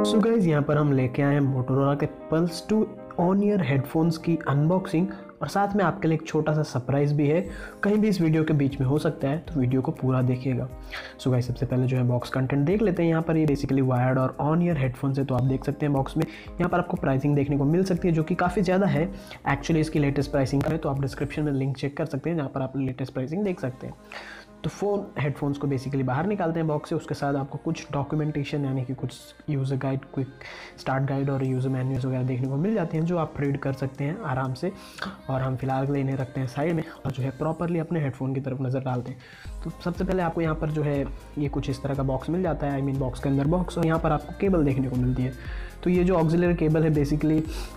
तो गाइज़ यहाँ पर हम लेके आए हैं मोटोरोला के pulse two on ear headphones की अनबॉक्सिंग और साथ में आपके लिए एक छोटा सा सरप्राइज़ भी है। कहीं भी इस वीडियो के बीच में हो सकता है तो वीडियो को पूरा देखिएगा। सो गाइस सबसे पहले जो है बॉक्स कंटेंट देख लेते हैं। यहाँ पर ये बेसिकली वायर्ड और ऑन ईयर हेडफोन्स है तो आप देख सकते हैं बॉक्स में। यहाँ पर आपको प्राइसिंग देखने को मिल सकती है, जो कि काफ़ी ज़्यादा है। एक्चुअली इसकी लेटेस्ट प्राइसिंग है तो आप डिस्क्रिप्शन में लिंक चेक कर सकते हैं, जहाँ पर आप लेटेस्ट प्राइसिंग देख सकते हैं। तो फ़ोन हेडफोन्स को बेसिकली बाहर निकालते हैं बॉक्स से उसके साथ आपको कुछ डॉक्यूमेंटेशन यानी कि कुछ user guide quick start guide और यूज़र मैन्यूज वगैरह देखने को मिल जाते हैं जो आप रीड कर सकते हैं आराम से और हम फ़िलहाल इन्हें रखते हैं साइड में और जो है प्रॉपरली अपने हेडफोन की तरफ़ नज़र डालते हैं। तो सबसे पहले आपको यहाँ पर जो है ये कुछ इस तरह का बॉक्स मिल जाता है आई मीन बॉक्स के अंदर बॉक्स और यहाँ पर आपको केबल देखने को मिलती है। तो ये जो ऑक्सिलरी केबल है बेसिकली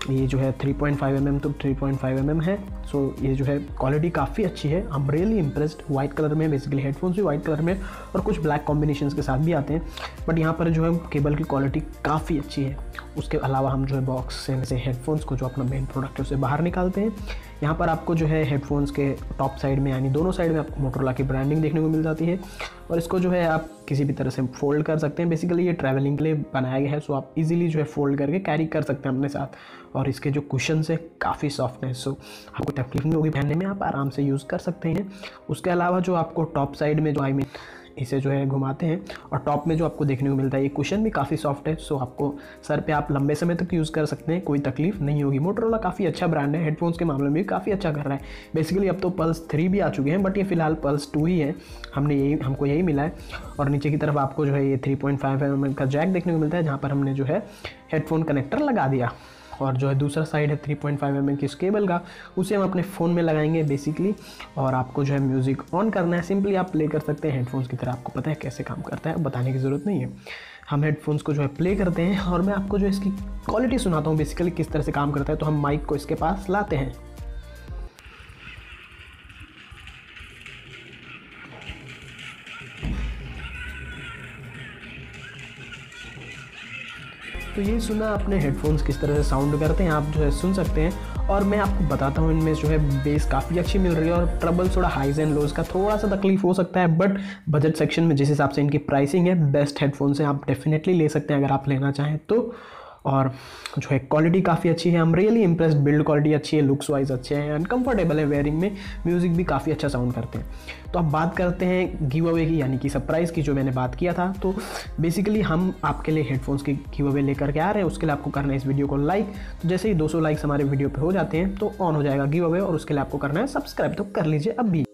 ये जो है 3.5 पॉइंट mm तो 3.5 पॉइंट mm है। सो so, ये जो है क्वालिटी काफ़ी अच्छी है। I am really impressed white colour में बेसिकली हेडफोन्स भी वाइट कलर में और कुछ ब्लैक कॉम्बिनेशन के साथ भी आते हैं। बट यहाँ पर जो है केबल की क्वालिटी काफ़ी अच्छी है। उसके अलावा हम जो है बॉक्स से हेडफोन्स को जो अपना मेन प्रोडक्ट है, उसे बाहर निकालते हैं। यहाँ पर आपको जो है हेडफोन्स के टॉप साइड में, यानी दोनों साइड में आपको मोटरोला की ब्रांडिंग देखने को मिल जाती है। और इसको जो है आप किसी भी तरह से फोल्ड कर सकते हैं। बेसिकली ये ट्रैवलिंग के लिए बनाया गया है सो आप इजीली जो है फोल्ड करके कैरी कर सकते हैं अपने साथ। और इसके जो कुशन है, काफ़ी सॉफ्ट है सो आपको तकलीफ़ नहीं होगी, पहनने में आप आराम से यूज़ कर सकते हैं। उसके अलावा जो आपको टॉप साइड में जो आई मीन इसे जो है घुमाते हैं और टॉप में जो आपको देखने को मिलता है, ये कुशन भी काफ़ी सॉफ्ट है सो आपको सर पे आप लंबे समय तक यूज़ कर सकते हैं, कोई तकलीफ़ नहीं होगी। मोटरोला काफ़ी अच्छा ब्रांड है हेडफोन्स के मामले में भी काफ़ी अच्छा कर रहा है। बेसिकली अब तो पल्स थ्री भी आ चुके हैं बट ये फ़िलहाल पल्स टू ही है। हमने यही, हमको यही मिला है। और नीचे की तरफ़ आपको जो है ये थ्री पॉइंट फाइव एम का जैक देखने को मिलता है, जहाँ पर हमने जो है हेडफोन कनेक्टर लगा दिया। और जो है दूसरा साइड है 3.5 पॉइंट mm एम इस केबल का, उसे हम अपने फ़ोन में लगाएँगे बेसिकली और आपको जो है म्यूज़िक ऑन करना है। सिंपली आप प्ले कर सकते हैं हेडफोन्स की तरह। आपको पता है कैसे काम करता है, बताने की ज़रूरत नहीं है। हम हेडफोन्स को जो है प्ले करते हैं और मैं आपको जो इसकी क्वालिटी सुनाता हूँ बेसिकली किस तरह से काम करता है। तो हम माइक को इसके पास लाते हैं। तो ये सुना अपने हेडफोन्स किस तरह से साउंड करते हैं, आप जो है सुन सकते हैं। और मैं आपको बताता हूँ, इनमें जो है बेस काफ़ी अच्छी मिल रही है और ट्रबल थोड़ा हाइज एंड लोज का थोड़ा सा तकलीफ़ हो सकता है बट बजट सेक्शन में जिस हिसाब से इनकी प्राइसिंग है बेस्ट हेडफोन्स हैं, आप डेफिनेटली ले सकते हैं अगर आप लेना चाहें तो। और जो है क्वालिटी काफ़ी अच्छी है। हम रियली इंप्रेस्ड बिल्ड क्वालिटी अच्छी है लुक्स वाइज अच्छे हैं एंड कंफर्टेबल है वेयरिंग में। म्यूज़िक भी काफ़ी अच्छा साउंड करते हैं। तो अब बात करते हैं गिव अवे की, यानी कि सरप्राइज़ की, जो मैंने बात किया था। तो बेसिकली हम आपके लिए हेडफोन्स की गिव अवे लेकर के आ रहे हैं। उसके लिए आपको करना है इस वीडियो को लाइक तो जैसे ही 200 लाइक्स हमारे वीडियो पर हो जाते हैं तो ऑन हो जाएगा गिव अवे और उसके लिए आपको करना है सब्सक्राइब तो कर लीजिए अब भी